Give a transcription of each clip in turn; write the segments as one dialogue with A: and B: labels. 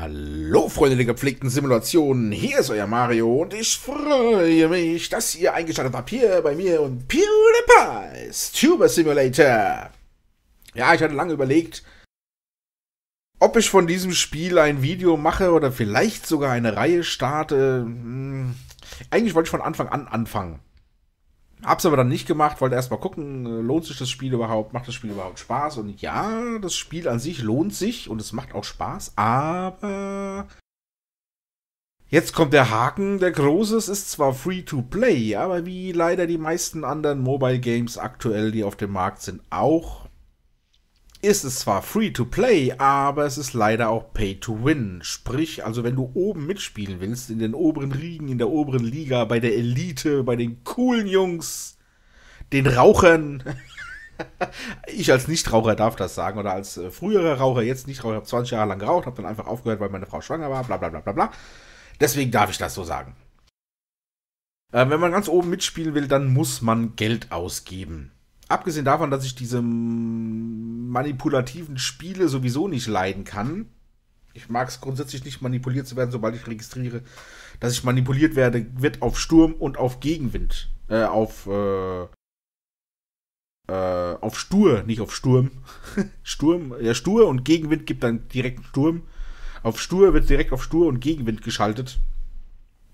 A: Hallo Freunde der gepflegten Simulationen, hier ist euer Mario und ich freue mich, dass ihr eingeschaltet habt hier bei mir und PewDiePie's Tuber Simulator. Ja, ich hatte lange überlegt, ob ich von diesem Spiel ein Video mache oder vielleicht sogar eine Reihe starte. Hm, eigentlich wollte ich von Anfang an anfangen. Hab's aber dann nicht gemacht, wollte erstmal gucken, äh, lohnt sich das Spiel überhaupt, macht das Spiel überhaupt Spaß? Und ja, das Spiel an sich lohnt sich und es macht auch Spaß, aber jetzt kommt der Haken, der große, es ist zwar free to play, aber wie leider die meisten anderen Mobile Games aktuell, die auf dem Markt sind, auch, ist es zwar free to play, aber es ist leider auch pay to win. Sprich, also wenn du oben mitspielen willst, in den oberen Riegen, in der oberen Liga, bei der Elite, bei den coolen Jungs, den Rauchern. ich als Nichtraucher darf das sagen, oder als äh, früherer Raucher, jetzt Nichtraucher, habe 20 Jahre lang geraucht, habe dann einfach aufgehört, weil meine Frau schwanger war, bla bla bla bla bla. Deswegen darf ich das so sagen. Äh, wenn man ganz oben mitspielen will, dann muss man Geld ausgeben abgesehen davon, dass ich diese manipulativen Spiele sowieso nicht leiden kann. Ich mag es grundsätzlich nicht manipuliert zu werden, sobald ich registriere, dass ich manipuliert werde, wird auf Sturm und auf Gegenwind. Äh, auf, äh, äh, auf Stur, nicht auf Sturm. Sturm, ja, Stur und Gegenwind gibt dann direkt Sturm. Auf Stur wird direkt auf Stur und Gegenwind geschaltet.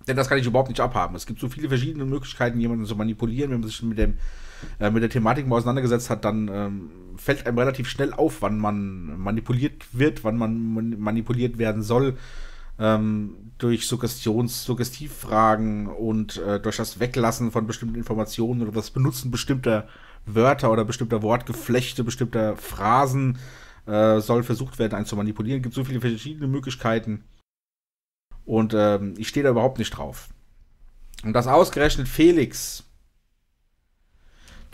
A: Denn das kann ich überhaupt nicht abhaben. Es gibt so viele verschiedene Möglichkeiten, jemanden zu manipulieren, wenn man sich mit dem äh, mit der Thematik mal auseinandergesetzt hat, dann ähm, fällt einem relativ schnell auf, wann man manipuliert wird, wann man manipuliert werden soll. Ähm, durch Suggestions-, Suggestivfragen und äh, durch das Weglassen von bestimmten Informationen oder das Benutzen bestimmter Wörter oder bestimmter Wortgeflechte, bestimmter Phrasen äh, soll versucht werden, einen zu manipulieren. Es gibt so viele verschiedene Möglichkeiten. Und ähm, ich stehe da überhaupt nicht drauf. Und das ausgerechnet Felix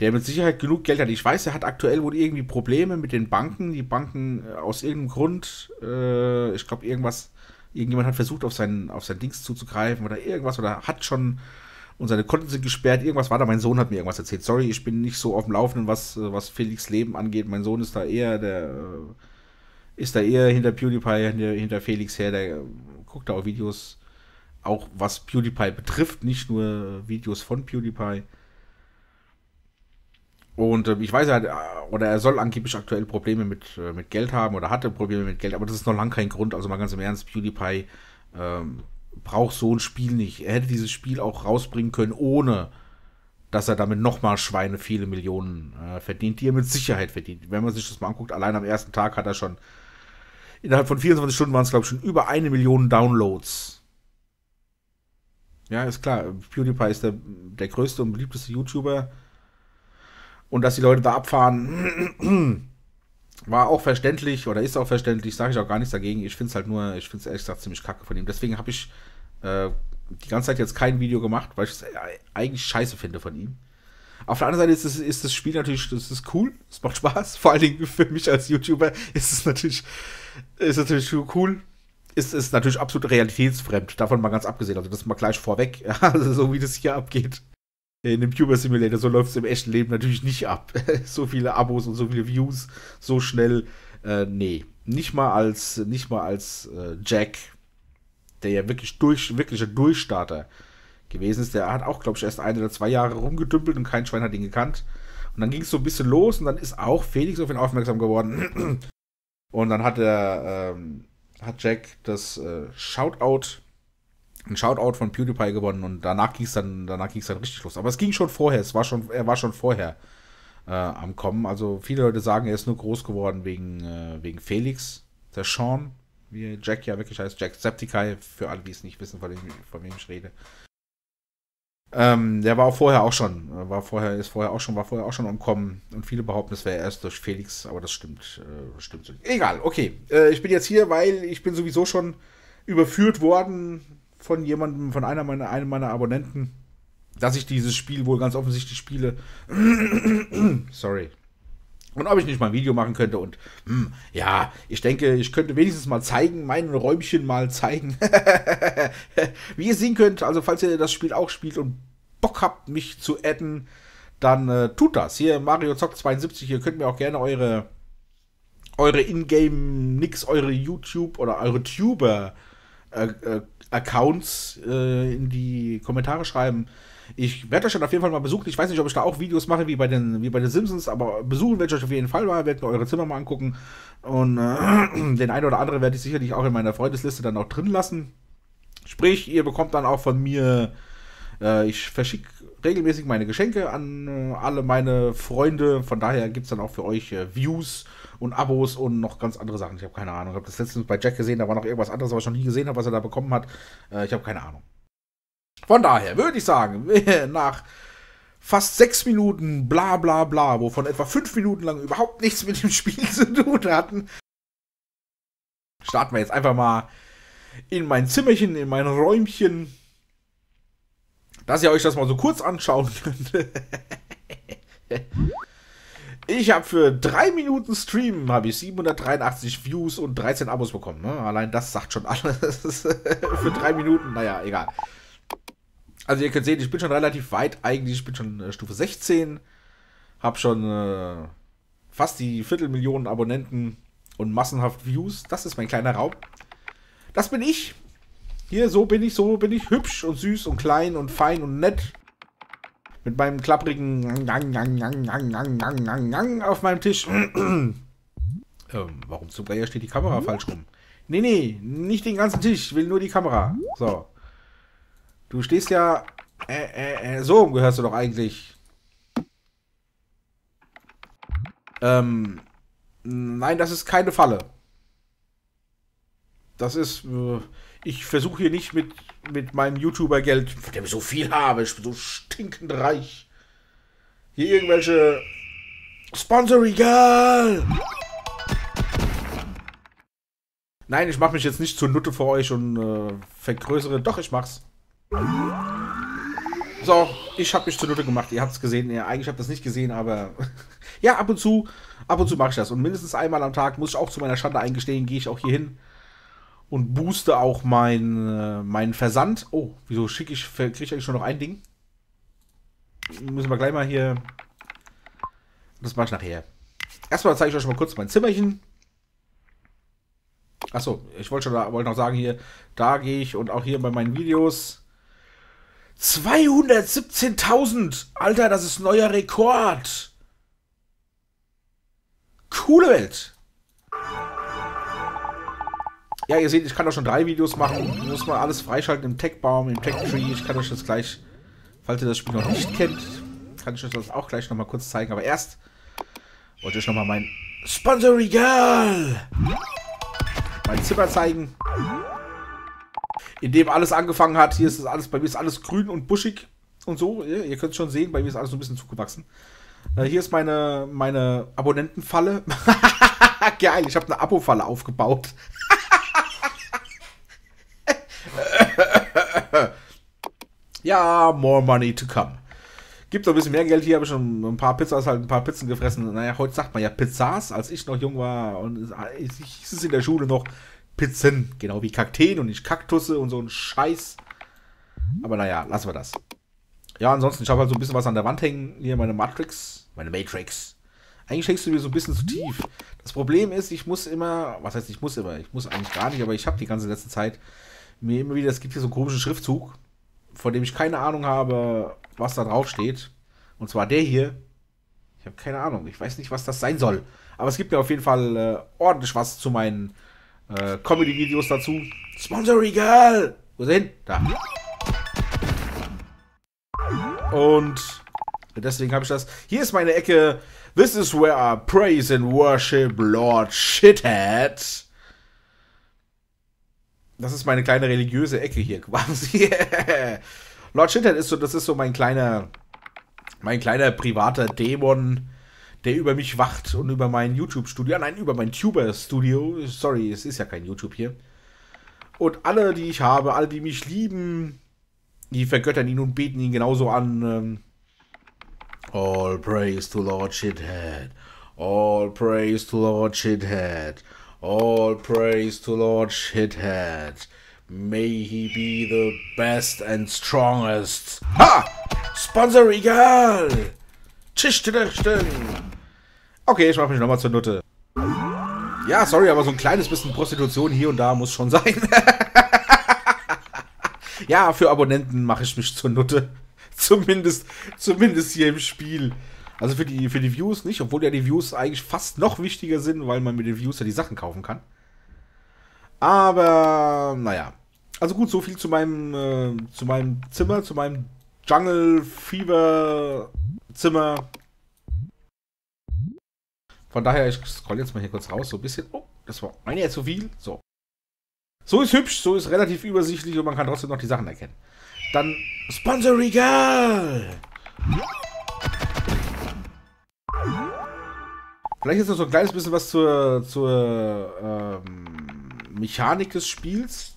A: der mit Sicherheit genug Geld hat. Ich weiß, er hat aktuell wohl irgendwie Probleme mit den Banken. Die Banken äh, aus irgendeinem Grund, äh, ich glaube, irgendwas, irgendjemand hat versucht, auf sein, auf sein Dings zuzugreifen oder irgendwas oder hat schon und seine Konten sind gesperrt. Irgendwas war da. Mein Sohn hat mir irgendwas erzählt. Sorry, ich bin nicht so auf dem Laufenden, was, was Felix Leben angeht. Mein Sohn ist da eher der, äh, ist da eher hinter PewDiePie, hinter, hinter Felix her. Der guckt da auch Videos, auch was PewDiePie betrifft, nicht nur Videos von PewDiePie. Und äh, ich weiß, hat, äh, oder er soll angeblich aktuell Probleme mit, äh, mit Geld haben oder hatte Probleme mit Geld, aber das ist noch lange kein Grund. Also mal ganz im Ernst, PewDiePie ähm, braucht so ein Spiel nicht. Er hätte dieses Spiel auch rausbringen können, ohne dass er damit nochmal Schweine viele Millionen äh, verdient, die er mit Sicherheit verdient. Wenn man sich das mal anguckt, allein am ersten Tag hat er schon, innerhalb von 24 Stunden waren es, glaube ich, schon über eine Million Downloads. Ja, ist klar, PewDiePie ist der, der größte und beliebteste YouTuber und dass die Leute da abfahren, war auch verständlich oder ist auch verständlich, sage ich auch gar nichts dagegen. Ich finde es halt nur, ich finde es ehrlich gesagt ziemlich kacke von ihm. Deswegen habe ich äh, die ganze Zeit jetzt kein Video gemacht, weil ich es eigentlich scheiße finde von ihm. Auf der anderen Seite ist das, ist das Spiel natürlich, das ist cool, es macht Spaß. Vor allen Dingen für mich als YouTuber ist es natürlich, ist natürlich cool. Ist es natürlich absolut realitätsfremd, davon mal ganz abgesehen. Also das mal gleich vorweg, also so wie das hier abgeht in dem Cuba Simulator, so läuft es im echten Leben natürlich nicht ab. so viele Abos und so viele Views, so schnell, äh, nee. Nicht mal als, nicht mal als äh, Jack, der ja wirklich durch, wirklicher Durchstarter gewesen ist. Der hat auch, glaube ich, erst ein oder zwei Jahre rumgedümpelt und kein Schwein hat ihn gekannt. Und dann ging es so ein bisschen los und dann ist auch Felix auf ihn aufmerksam geworden. und dann hat er, ähm, hat Jack das äh, Shoutout ein Shoutout von PewDiePie gewonnen und danach ging es dann, danach ging dann richtig los. Aber es ging schon vorher, es war schon, er war schon vorher äh, am Kommen. Also viele Leute sagen, er ist nur groß geworden wegen, äh, wegen Felix, der Sean, wie Jack ja wirklich heißt, Jack Septicai, für alle, die es nicht wissen, von, dem, von wem ich rede. Ähm, der war auch vorher auch schon, äh, war vorher, ist vorher auch schon, war vorher auch schon am Kommen und viele behaupten, es wäre erst durch Felix, aber das stimmt, äh, stimmt so nicht. Egal, okay. Äh, ich bin jetzt hier, weil ich bin sowieso schon überführt worden von jemandem, von einer meiner, einem meiner Abonnenten, dass ich dieses Spiel wohl ganz offensichtlich spiele. Sorry. Und ob ich nicht mal ein Video machen könnte und hm, ja, ich denke, ich könnte wenigstens mal zeigen, mein Räumchen mal zeigen. Wie ihr sehen könnt, also falls ihr das Spiel auch spielt und Bock habt, mich zu adden, dann äh, tut das. Hier Mario Zock 72, ihr könnt mir auch gerne eure eure Ingame nix, eure YouTube oder eure Tuber äh, äh, Accounts äh, in die Kommentare schreiben. Ich werde euch dann auf jeden Fall mal besuchen. Ich weiß nicht, ob ich da auch Videos mache wie bei den, wie bei den Simpsons, aber besuchen werde ich euch auf jeden Fall mal, werde mir eure Zimmer mal angucken. Und äh, den einen oder anderen werde ich sicherlich auch in meiner Freundesliste dann auch drin lassen. Sprich, ihr bekommt dann auch von mir, äh, ich verschicke regelmäßig meine Geschenke an äh, alle meine Freunde. Von daher gibt es dann auch für euch äh, Views und Abos und noch ganz andere Sachen. Ich habe keine Ahnung. Ich habe das letztens bei Jack gesehen, da war noch irgendwas anderes, was ich noch nie gesehen habe, was er da bekommen hat. Äh, ich habe keine Ahnung. Von daher würde ich sagen, nach fast sechs Minuten bla bla bla, wovon etwa fünf Minuten lang überhaupt nichts mit dem Spiel zu tun hatten, starten wir jetzt einfach mal in mein Zimmerchen, in mein Räumchen, dass ihr euch das mal so kurz anschauen könnt. Ich habe für drei Minuten Stream habe ich 783 Views und 13 Abos bekommen. Ne? Allein das sagt schon alles. für drei Minuten, naja, egal. Also ihr könnt sehen, ich bin schon relativ weit eigentlich. Ich bin schon äh, Stufe 16. Hab schon äh, fast die Viertelmillionen Abonnenten und massenhaft Views. Das ist mein kleiner Raum. Das bin ich. Hier, so bin ich, so bin ich. Hübsch und süß und klein und fein und nett mit meinem klapprigen auf meinem Tisch. ähm, warum zum Geier steht die Kamera falsch rum? Nee, nee, nicht den ganzen Tisch, ich will nur die Kamera. So. Du stehst ja. Äh, äh, äh, so gehörst du doch eigentlich. Ähm. Nein, das ist keine Falle. Das ist. Äh, ich versuche hier nicht mit, mit meinem YouTuber-Geld, von dem ich so viel habe, ich bin so stinkend reich, hier irgendwelche Sponsor egal. Nein, ich mache mich jetzt nicht zur Nutte für euch und äh, vergrößere. Doch, ich mach's. So, ich habe mich zur Nutte gemacht. Ihr habt es gesehen. Ja, eigentlich habt ihr das nicht gesehen, aber ja, ab und zu, ab und zu mache ich das. Und mindestens einmal am Tag muss ich auch zu meiner Schande eingestehen, gehe ich auch hier hin und booste auch meinen mein Versand. Oh, wieso schicke ich, kriege ich eigentlich schon noch ein Ding? Müssen wir gleich mal hier. Das mache ich nachher. Erstmal zeige ich euch mal kurz mein Zimmerchen. Achso, ich wollte schon wollte noch sagen hier, da gehe ich und auch hier bei meinen Videos. 217.000! Alter, das ist neuer Rekord! Coole Welt! Ja, ihr seht, ich kann auch schon drei Videos machen. Ich muss mal alles freischalten im Tech-Baum, im Tech-Tree. Ich kann euch das gleich, falls ihr das Spiel noch nicht kennt, kann ich euch das auch gleich nochmal kurz zeigen. Aber erst wollte ich nochmal mein Sponsor-Regal, mein Zimmer zeigen. In dem alles angefangen hat. Hier ist es alles, bei mir ist alles grün und buschig und so. Ihr könnt es schon sehen, bei mir ist alles so ein bisschen zugewachsen. Äh, hier ist meine, meine Abonnentenfalle. Geil, ich habe eine Abo-Falle aufgebaut. ja, more money to come. Gibt noch ein bisschen mehr Geld. Hier habe ich schon ein paar Pizzas, halt ein paar Pizzen gefressen. Naja, heute sagt man ja Pizzas, als ich noch jung war. Und ich hieß es in der Schule noch Pizzen. Genau wie Kakteen und nicht Kaktusse und so ein Scheiß. Aber naja, lassen wir das. Ja, ansonsten, ich habe halt so ein bisschen was an der Wand hängen. Hier meine Matrix. Meine Matrix. Eigentlich hängst du mir so ein bisschen zu tief. Das Problem ist, ich muss immer, was heißt ich muss immer, ich muss eigentlich gar nicht, aber ich habe die ganze letzte Zeit mir immer wieder, es gibt hier so einen komischen Schriftzug, von dem ich keine Ahnung habe, was da drauf steht. Und zwar der hier. Ich habe keine Ahnung, ich weiß nicht, was das sein soll. Aber es gibt mir auf jeden Fall äh, ordentlich was zu meinen äh, Comedy-Videos dazu. Sponsor Regal! Wo hin? Da. Und deswegen habe ich das. Hier ist meine Ecke This is where I praise and worship Lord Shithead. Das ist meine kleine religiöse Ecke hier quasi. Lord Shithead ist so, das ist so mein kleiner, mein kleiner privater Dämon, der über mich wacht und über mein YouTube-Studio, nein, über mein Tuber-Studio. Sorry, es ist ja kein YouTube hier. Und alle, die ich habe, alle, die mich lieben, die vergöttern ihn und beten ihn genauso an. Ähm, All praise to Lord Shithead. All praise to Lord Shithead. All praise to Lord Shithead. May he be the best and strongest. Ha! Sponsor egal! Tisch Okay, ich mach mich nochmal zur Nutte. Ja, sorry, aber so ein kleines bisschen Prostitution hier und da muss schon sein. ja, für Abonnenten mache ich mich zur Nutte. Zumindest, zumindest hier im Spiel. Also für die, für die Views nicht, obwohl ja die Views eigentlich fast noch wichtiger sind, weil man mit den Views ja die Sachen kaufen kann. Aber, naja. Also gut, so viel zu meinem, äh, zu meinem Zimmer, zu meinem Jungle Fever Zimmer. Von daher, ich scroll jetzt mal hier kurz raus, so ein bisschen. Oh, das war eine jetzt zu viel. So. So ist hübsch, so ist relativ übersichtlich und man kann trotzdem noch die Sachen erkennen. Dann Sponsor Regal! Vielleicht ist noch so ein kleines bisschen was zur, zur ähm, Mechanik des Spiels.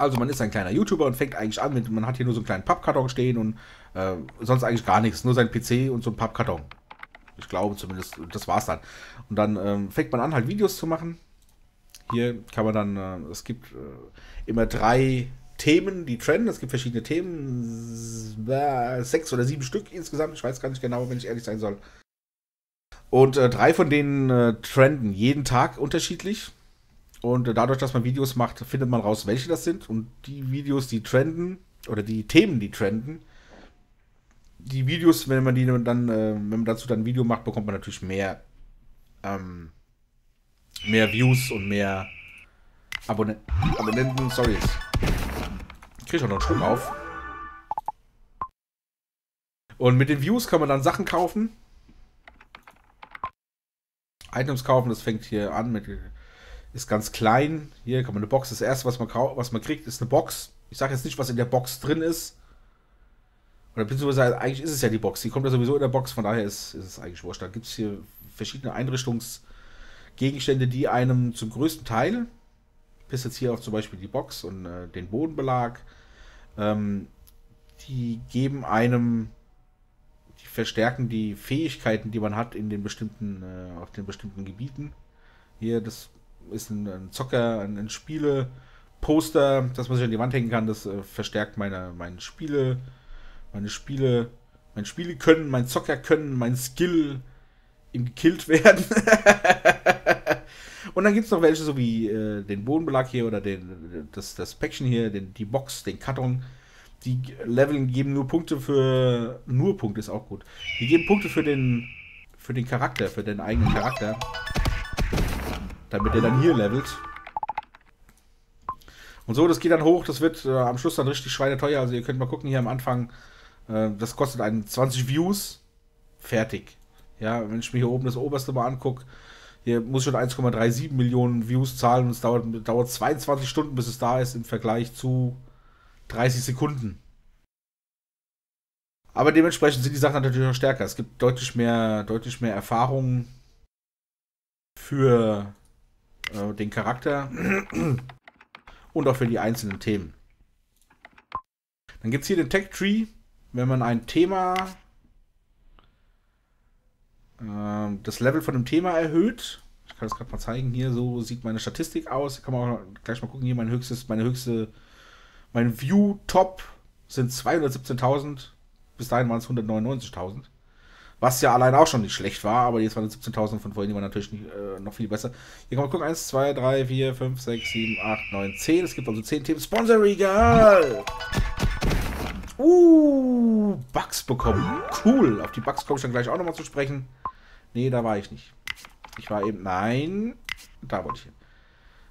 A: Also man ist ein kleiner YouTuber und fängt eigentlich an mit, man hat hier nur so einen kleinen Pappkarton stehen und äh, sonst eigentlich gar nichts, nur sein PC und so ein Pappkarton. Ich glaube zumindest, das war's dann. Und dann ähm, fängt man an, halt Videos zu machen. Hier kann man dann, äh, es gibt äh, immer drei Themen, die trenden. Es gibt verschiedene Themen, äh, sechs oder sieben Stück insgesamt. Ich weiß gar nicht genau, wenn ich ehrlich sein soll. Und äh, drei von denen äh, trenden jeden Tag unterschiedlich. Und dadurch, dass man Videos macht, findet man raus, welche das sind. Und die Videos, die trenden, oder die Themen, die trenden, die Videos, wenn man die dann, äh, wenn man dazu dann ein Video macht, bekommt man natürlich mehr, ähm, mehr Views und mehr Abonnenten. Abonnenten, sorry. Ich kriege auch noch einen Schluck auf. Und mit den Views kann man dann Sachen kaufen. Items kaufen, das fängt hier an mit ist ganz klein. Hier kann man eine Box. Das erste, was man, was man kriegt, ist eine Box. Ich sage jetzt nicht, was in der Box drin ist. Oder beziehungsweise eigentlich ist es ja die Box. Die kommt ja sowieso in der Box, von daher ist, ist es eigentlich wurscht. Da gibt es hier verschiedene Einrichtungsgegenstände, die einem zum größten Teil, bis jetzt hier auch zum Beispiel die Box und äh, den Bodenbelag, ähm, die geben einem, die verstärken die Fähigkeiten, die man hat in den bestimmten, äh, auf den bestimmten Gebieten. Hier, das ist ein, ein Zocker, ein, ein Spiele-Poster, das man sich an die Wand hängen kann. Das äh, verstärkt meine, meine Spiele, meine Spiele, mein Spiele können, mein Zocker können, mein Skill im gekillt werden. Und dann gibt es noch welche, so wie äh, den Bodenbelag hier oder den, das, das Päckchen hier, den, die Box, den Karton. Die Leveln geben nur Punkte für. Nur Punkte ist auch gut. Die geben Punkte für den, für den Charakter, für den eigenen Charakter damit er dann hier levelt. Und so, das geht dann hoch, das wird äh, am Schluss dann richtig schweineteuer. Also ihr könnt mal gucken hier am Anfang, äh, das kostet einen 20 Views, fertig. Ja, wenn ich mir hier oben das oberste mal angucke, hier muss schon 1,37 Millionen Views zahlen und es dauert, dauert 22 Stunden, bis es da ist, im Vergleich zu 30 Sekunden. Aber dementsprechend sind die Sachen natürlich auch stärker. Es gibt deutlich mehr, deutlich mehr Erfahrung für äh, den Charakter und auch für die einzelnen Themen. Dann gibt es hier den Tech Tree. Wenn man ein Thema, äh, das Level von dem Thema erhöht, ich kann das gerade mal zeigen, hier so sieht meine Statistik aus. Hier kann man auch gleich mal gucken, hier mein höchstes, meine höchste, mein View Top sind 217.000. Bis dahin waren es 199.000. Was ja allein auch schon nicht schlecht war, aber jetzt waren die 17.000 von vorhin, die waren natürlich nicht, äh, noch viel besser. Hier kann man gucken: 1, 2, 3, 4, 5, 6, 7, 8, 9, 10. Es gibt also 10 Themen. Sponsor Regal! Uh, Bugs bekommen. Cool. Auf die Bugs komme ich dann gleich auch nochmal zu sprechen. Nee, da war ich nicht. Ich war eben. Nein. Da wollte ich hin.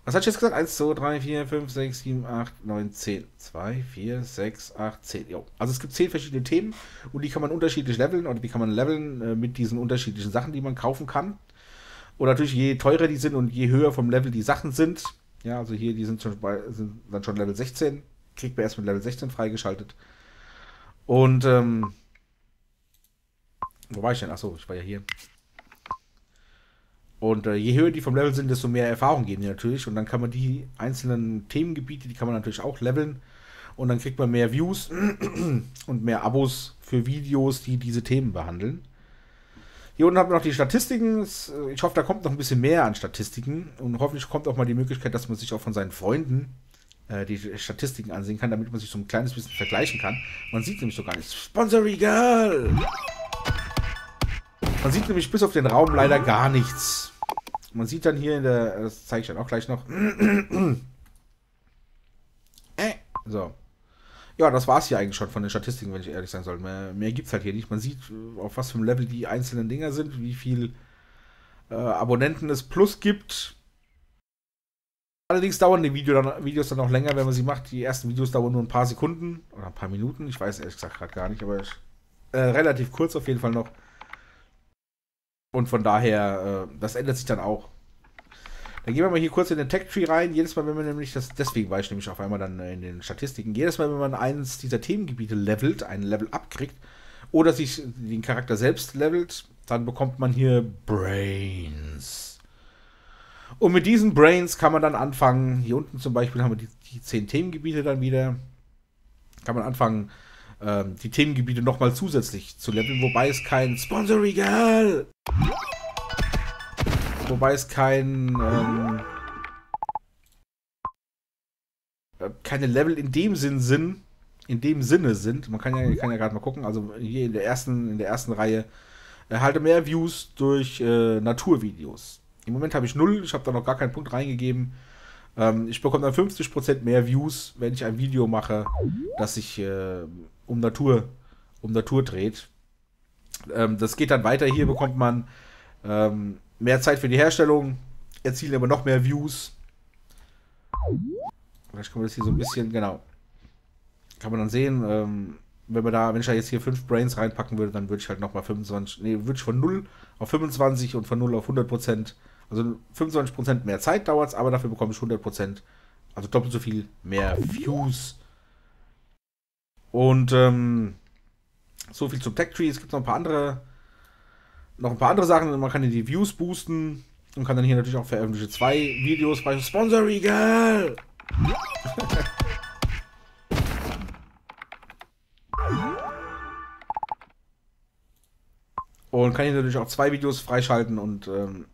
A: Was hat ich jetzt gesagt? 1, 2, 3, 4, 5, 6, 7, 8, 9, 10. 2, 4, 6, 8, 10. Jo. Also es gibt 10 verschiedene Themen und die kann man unterschiedlich leveln oder die kann man leveln äh, mit diesen unterschiedlichen Sachen, die man kaufen kann. Und natürlich, je teurer die sind und je höher vom Level die Sachen sind, ja, also hier, die sind, schon bei, sind dann schon Level 16, kriegt man erst mit Level 16 freigeschaltet. Und, ähm, wo war ich denn? Achso, ich war ja hier. Und äh, je höher die vom Level sind, desto mehr Erfahrung geben die natürlich. Und dann kann man die einzelnen Themengebiete, die kann man natürlich auch leveln. Und dann kriegt man mehr Views und mehr Abos für Videos, die diese Themen behandeln. Hier unten haben wir noch die Statistiken. Äh, ich hoffe, da kommt noch ein bisschen mehr an Statistiken. Und hoffentlich kommt auch mal die Möglichkeit, dass man sich auch von seinen Freunden äh, die Statistiken ansehen kann, damit man sich so ein kleines bisschen vergleichen kann. Man sieht nämlich so gar nichts. Sponsor Regal! Man sieht nämlich bis auf den Raum leider gar nichts. man sieht dann hier in der, das zeige ich dann auch gleich noch. äh, so. Ja, das war es hier eigentlich schon von den Statistiken, wenn ich ehrlich sein soll. Mehr, mehr gibt es halt hier nicht. Man sieht, äh, auf was für einem Level die einzelnen Dinger sind, wie viel äh, Abonnenten es plus gibt. Allerdings dauern die Video dann, Videos dann auch länger, wenn man sie macht. Die ersten Videos dauern nur ein paar Sekunden oder ein paar Minuten. Ich weiß ehrlich gesagt gerade gar nicht, aber äh, relativ kurz auf jeden Fall noch. Und von daher, äh, das ändert sich dann auch. Dann gehen wir mal hier kurz in den Tech-Tree rein. Jedes Mal, wenn man nämlich das, deswegen war ich nämlich auf einmal dann in den Statistiken, jedes Mal, wenn man eines dieser Themengebiete levelt, ein Level abkriegt, oder sich den Charakter selbst levelt, dann bekommt man hier Brains. Und mit diesen Brains kann man dann anfangen, hier unten zum Beispiel haben wir die, die zehn Themengebiete dann wieder, kann man anfangen, ähm, die Themengebiete nochmal zusätzlich zu leveln, wobei es kein Sponsor Regal wobei es kein ähm, äh, keine Level in dem Sinn sind, in dem Sinne sind. Man kann ja, kann ja gerade mal gucken. Also hier in der ersten, in der ersten Reihe erhalte mehr Views durch äh, Naturvideos. Im Moment habe ich null, ich habe da noch gar keinen Punkt reingegeben. Ähm, ich bekomme dann 50% mehr Views, wenn ich ein Video mache, das sich äh, um Natur, um Natur dreht. Ähm, das geht dann weiter. Hier bekommt man ähm, mehr Zeit für die Herstellung, erzielen aber noch mehr Views. Vielleicht kann man das hier so ein bisschen, genau. Kann man dann sehen, ähm, wenn man da, wenn ich da jetzt hier 5 Brains reinpacken würde, dann würde ich halt nochmal 25, nee, würde ich von 0 auf 25 und von 0 auf 100 Prozent, also 25 Prozent mehr Zeit dauert es, aber dafür bekomme ich 100 Prozent, also doppelt so viel mehr Views. Und ähm, so viel zum Tech Tree. Es gibt noch ein paar andere noch ein paar andere Sachen. Man kann hier die Views boosten und kann dann hier natürlich auch veröffentliche zwei Videos bei Sponsor Regal. und kann hier natürlich auch zwei Videos freischalten und ähm,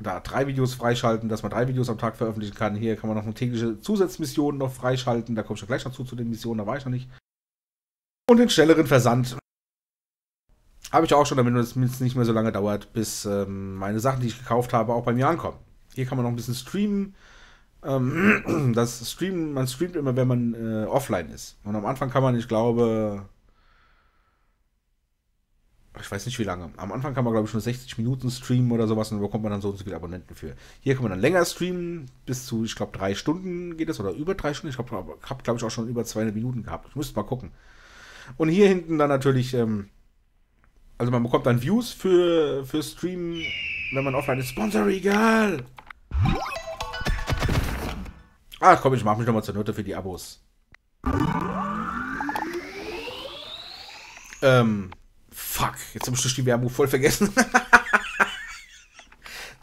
A: da drei Videos freischalten, dass man drei Videos am Tag veröffentlichen kann. Hier kann man noch eine tägliche Zusatzmission noch freischalten. Da komme ich ja gleich noch zu, zu den Missionen, da war ich noch nicht. Und den schnelleren Versand habe ich auch schon, damit es nicht mehr so lange dauert, bis ähm, meine Sachen, die ich gekauft habe, auch bei mir ankommen. Hier kann man noch ein bisschen streamen. Ähm, das Streamen, man streamt immer, wenn man äh, offline ist. Und am Anfang kann man, ich glaube, ich weiß nicht wie lange. Am Anfang kann man, glaube ich, nur 60 Minuten streamen oder sowas und da bekommt man dann so und so viele Abonnenten für. Hier kann man dann länger streamen, bis zu, ich glaube, drei Stunden geht es oder über drei Stunden. Ich glaube, habe, glaube ich, auch schon über 200 Minuten gehabt. Ich müsste mal gucken. Und hier hinten dann natürlich ähm, also man bekommt dann Views für, für Streamen, wenn man offline ist. Sponsor egal. Ach komm, ich mach mich nochmal zur Note für die Abos. Ähm, fuck, jetzt habe ich die Werbung voll vergessen.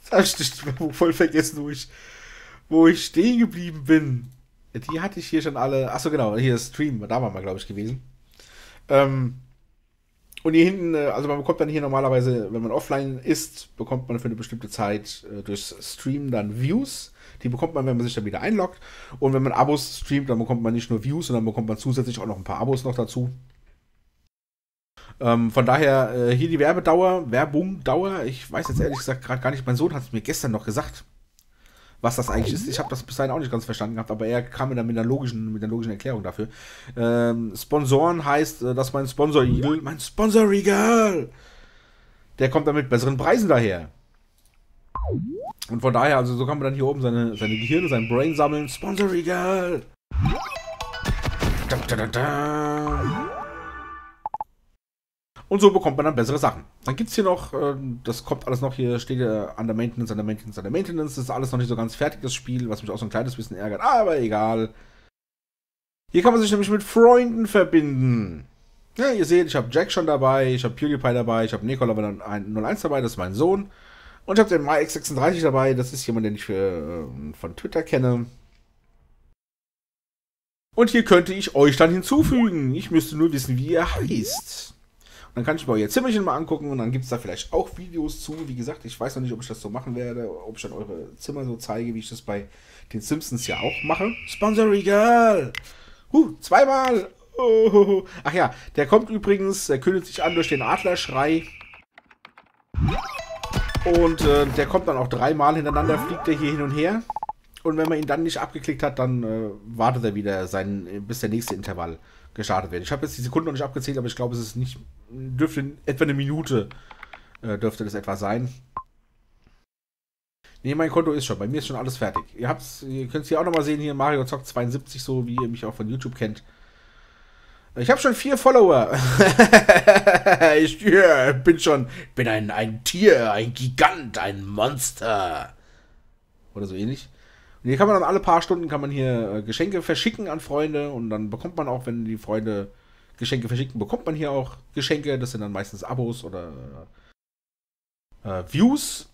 A: jetzt habe ich die Werbung voll vergessen, wo ich, wo ich stehen geblieben bin. Die hatte ich hier schon alle. Achso, genau, hier Stream, da waren wir, glaube ich, gewesen. Ähm, und hier hinten, äh, also man bekommt dann hier normalerweise, wenn man offline ist, bekommt man für eine bestimmte Zeit äh, durchs Stream dann Views. Die bekommt man, wenn man sich dann wieder einloggt. Und wenn man Abos streamt, dann bekommt man nicht nur Views, sondern bekommt man zusätzlich auch noch ein paar Abos noch dazu. Ähm, von daher äh, hier die Werbedauer, Werbung, Dauer. Ich weiß jetzt ehrlich gesagt gerade gar nicht. Mein Sohn hat es mir gestern noch gesagt was das eigentlich ist. Ich habe das bis dahin auch nicht ganz verstanden gehabt, aber er kam mit einer logischen, mit einer logischen Erklärung dafür. Ähm, Sponsoren heißt, äh, dass mein Sponsor mein Sponsor Regal, der kommt dann mit besseren Preisen daher. Und von daher, also so kann man dann hier oben seine, seine Gehirne, sein Brain sammeln. Sponsor Regal. Da, da, da, da. Und so bekommt man dann bessere Sachen. Dann gibt es hier noch, äh, das kommt alles noch, hier steht ja an der Maintenance, an der Maintenance, an der Maintenance. Das ist alles noch nicht so ganz fertig, das Spiel, was mich auch so ein kleines bisschen ärgert, aber egal. Hier kann man sich nämlich mit Freunden verbinden. Ja, ihr seht, ich habe Jack schon dabei, ich habe PewDiePie dabei, ich habe Nikola 01 dabei, das ist mein Sohn. Und ich habe den MyX36 dabei, das ist jemand, den ich für, äh, von Twitter kenne. Und hier könnte ich euch dann hinzufügen. Ich müsste nur wissen, wie ihr heißt. Dann kann ich mir euer Zimmerchen mal angucken und dann gibt es da vielleicht auch Videos zu. Wie gesagt, ich weiß noch nicht, ob ich das so machen werde, ob ich dann eure Zimmer so zeige, wie ich das bei den Simpsons ja auch mache. Sponsor Regal! Huh, zweimal! Oh. Ach ja, der kommt übrigens, der kündigt sich an durch den Adlerschrei. Und äh, der kommt dann auch dreimal hintereinander, fliegt er hier hin und her. Und wenn man ihn dann nicht abgeklickt hat, dann äh, wartet er wieder, sein, bis der nächste Intervall gestartet wird. Ich habe jetzt die Sekunden noch nicht abgezählt, aber ich glaube, es ist nicht, dürfte etwa eine Minute, äh, dürfte das etwa sein. Ne, mein Konto ist schon, bei mir ist schon alles fertig. Ihr, ihr könnt es hier auch nochmal sehen, hier Mario Zock 72, so wie ihr mich auch von YouTube kennt. Ich habe schon vier Follower. ich ja, bin schon, bin ein, ein Tier, ein Gigant, ein Monster. Oder so ähnlich. Und hier kann man dann alle paar Stunden kann man hier äh, Geschenke verschicken an Freunde und dann bekommt man auch, wenn die Freunde Geschenke verschicken, bekommt man hier auch Geschenke. Das sind dann meistens Abos oder äh, Views.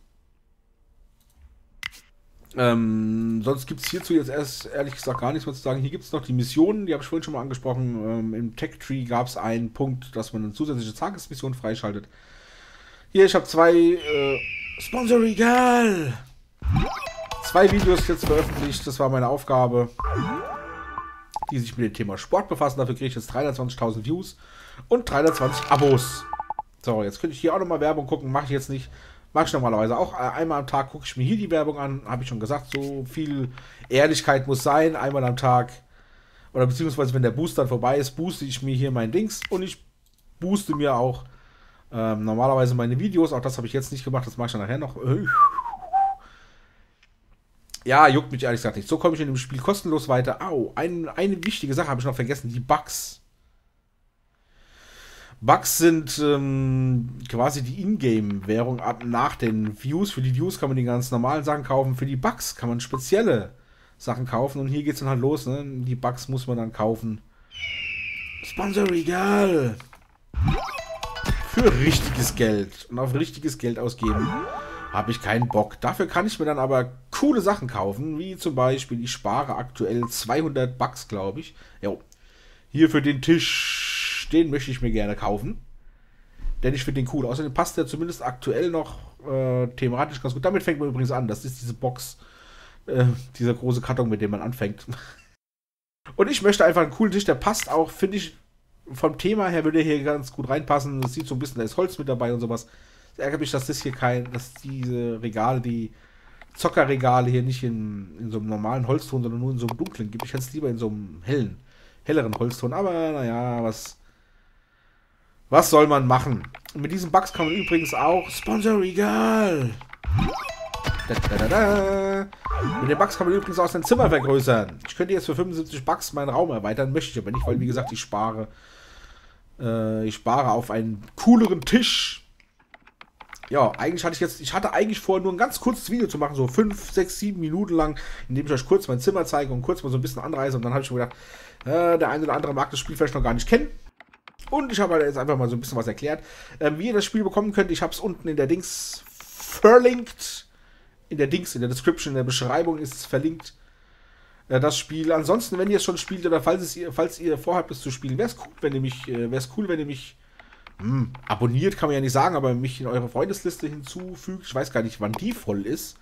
A: Ähm, sonst gibt es hierzu jetzt erst ehrlich gesagt gar nichts mehr zu sagen. Hier gibt es noch die Missionen, die habe ich vorhin schon mal angesprochen. Ähm, Im Tech Tree gab es einen Punkt, dass man eine zusätzliche Tagesmission freischaltet. Hier, ich habe zwei äh, Sponsor Regal. Zwei Videos jetzt veröffentlicht, das war meine Aufgabe, die sich mit dem Thema Sport befassen. Dafür kriege ich jetzt 320.000 Views und 320 Abos. So, jetzt könnte ich hier auch nochmal Werbung gucken, mache ich jetzt nicht. Mache ich normalerweise auch. Äh, einmal am Tag gucke ich mir hier die Werbung an. Habe ich schon gesagt, so viel Ehrlichkeit muss sein. Einmal am Tag. Oder beziehungsweise, wenn der Boost dann vorbei ist, booste ich mir hier mein Dings. Und ich booste mir auch ähm, normalerweise meine Videos. Auch das habe ich jetzt nicht gemacht. Das mache ich dann nachher noch. Ja, juckt mich ehrlich gesagt nicht. So komme ich in dem Spiel kostenlos weiter. Au, ein, eine wichtige Sache habe ich noch vergessen. Die Bugs. Bugs sind ähm, quasi die Ingame-Währung nach den Views. Für die Views kann man die ganz normalen Sachen kaufen. Für die Bugs kann man spezielle Sachen kaufen. Und hier geht es dann halt los. Ne? Die Bugs muss man dann kaufen. Sponsor egal. Für richtiges Geld. Und auf richtiges Geld ausgeben habe ich keinen Bock. Dafür kann ich mir dann aber coole Sachen kaufen. Wie zum Beispiel, ich spare aktuell 200 Bucks, glaube ich. Jo. Hier für den Tisch den möchte ich mir gerne kaufen. Denn ich finde den cool. Außerdem passt der zumindest aktuell noch äh, thematisch ganz gut. Damit fängt man übrigens an. Das ist diese Box, äh, dieser große Karton, mit dem man anfängt. Und ich möchte einfach einen coolen Tisch, der passt auch, finde ich, vom Thema her würde er hier ganz gut reinpassen. Es sieht so ein bisschen, da ist Holz mit dabei und sowas. Es ärgert mich, dass das hier kein, dass diese Regale, die Zockerregale hier nicht in, in so einem normalen Holzton, sondern nur in so einem dunklen gibt. Ich hätte es lieber in so einem hellen, helleren Holzton. Aber naja, was was soll man machen? Und mit diesen Bugs kann man übrigens auch Sponsor Regal. Da, da, da, mit den Bugs kann man übrigens auch sein Zimmer vergrößern. Ich könnte jetzt für 75 Bucks meinen Raum erweitern, möchte ich aber nicht, weil wie gesagt, ich spare. Äh, ich spare auf einen cooleren Tisch. Ja, eigentlich hatte ich jetzt, ich hatte eigentlich vor, nur ein ganz kurzes Video zu machen, so 5, 6, 7 Minuten lang, in dem ich euch kurz mein Zimmer zeige und kurz mal so ein bisschen anreise. Und dann habe ich mir gedacht, äh, der eine oder andere mag das Spiel vielleicht noch gar nicht kennen. Und ich habe halt jetzt einfach mal so ein bisschen was erklärt. Ähm, wie ihr das Spiel bekommen könnt, ich habe es unten in der Dings verlinkt. In der Dings, in der Description, in der Beschreibung ist es verlinkt. Äh, das Spiel. Ansonsten, wenn ihr es schon spielt oder falls, ihr, falls ihr vorhabt, es zu spielen, wäre es cool, wenn ihr mich, äh, wäre es cool, wenn ihr mich hm, abonniert, kann man ja nicht sagen, aber mich in eure Freundesliste hinzufügt. Ich weiß gar nicht, wann die voll ist,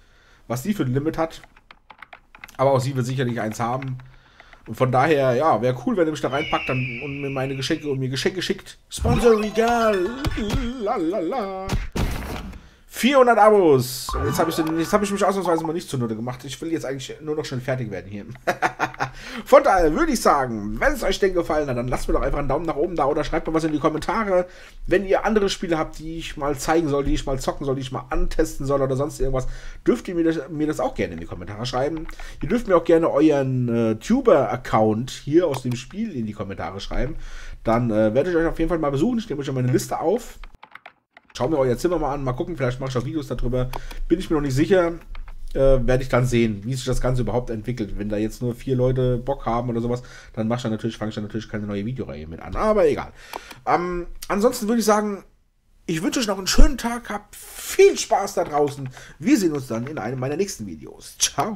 A: was die für ein Limit hat. Aber auch sie wird sicherlich eins haben. Und von daher, ja, wäre cool, wenn ihr mich da reinpackt dann, und mir meine Geschenke und mir Geschenke schickt. Sponsor Regal. Lalala. 400 Abos. Jetzt habe ich, hab ich mich ausnahmsweise mal nicht zunutze gemacht. Ich will jetzt eigentlich nur noch schnell fertig werden hier. Von daher würde ich sagen, wenn es euch denn gefallen hat, dann lasst mir doch einfach einen Daumen nach oben da oder schreibt mir was in die Kommentare. Wenn ihr andere Spiele habt, die ich mal zeigen soll, die ich mal zocken soll, die ich mal antesten soll oder sonst irgendwas, dürft ihr mir das, mir das auch gerne in die Kommentare schreiben. Ihr dürft mir auch gerne euren äh, Tuber-Account hier aus dem Spiel in die Kommentare schreiben. Dann äh, werde ich euch auf jeden Fall mal besuchen. Ich nehme euch meine Liste auf. Schaut mir euer Zimmer mal an, mal gucken, vielleicht mache ich auch Videos darüber. Bin ich mir noch nicht sicher. Äh, werde ich dann sehen, wie sich das Ganze überhaupt entwickelt. Wenn da jetzt nur vier Leute Bock haben oder sowas, dann mache ich dann natürlich, fange ich dann natürlich keine neue Videoreihe mit an. Aber egal. Ähm, ansonsten würde ich sagen, ich wünsche euch noch einen schönen Tag, habt viel Spaß da draußen. Wir sehen uns dann in einem meiner nächsten Videos. Ciao.